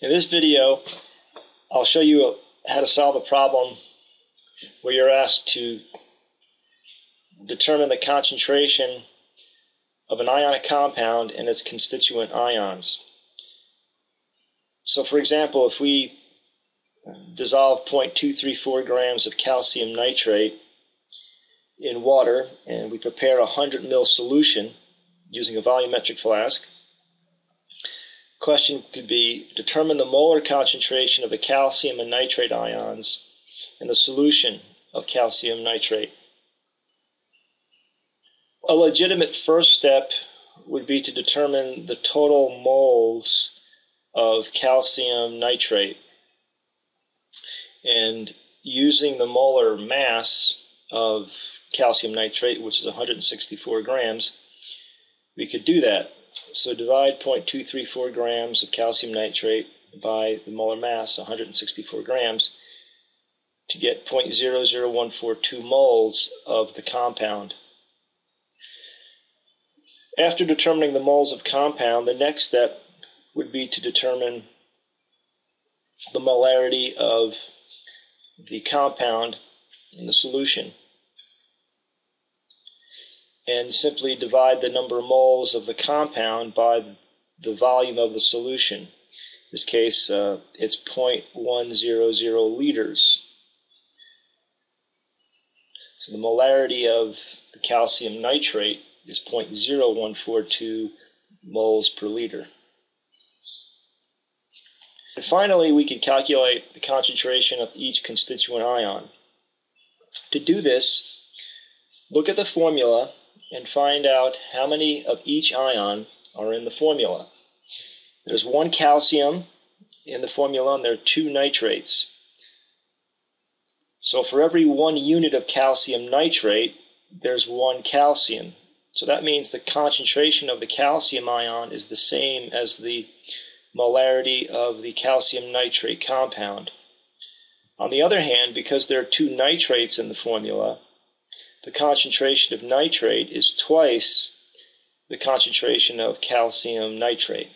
In this video, I'll show you how to solve a problem where you're asked to determine the concentration of an ionic compound and its constituent ions. So for example, if we dissolve 0.234 grams of calcium nitrate in water and we prepare a 100 ml solution using a volumetric flask, question could be determine the molar concentration of the calcium and nitrate ions in the solution of calcium nitrate. A legitimate first step would be to determine the total moles of calcium nitrate. And using the molar mass of calcium nitrate, which is 164 grams, we could do that. So divide 0.234 grams of calcium nitrate by the molar mass, 164 grams, to get 0.00142 moles of the compound. After determining the moles of compound, the next step would be to determine the molarity of the compound in the solution and simply divide the number of moles of the compound by the volume of the solution. In this case, uh, it's 0.100 liters. So the molarity of the calcium nitrate is 0.0142 moles per liter. And finally, we can calculate the concentration of each constituent ion. To do this, look at the formula and find out how many of each ion are in the formula. There's one calcium in the formula and there are two nitrates. So for every one unit of calcium nitrate, there's one calcium. So that means the concentration of the calcium ion is the same as the molarity of the calcium nitrate compound. On the other hand, because there are two nitrates in the formula, the concentration of nitrate is twice the concentration of calcium nitrate.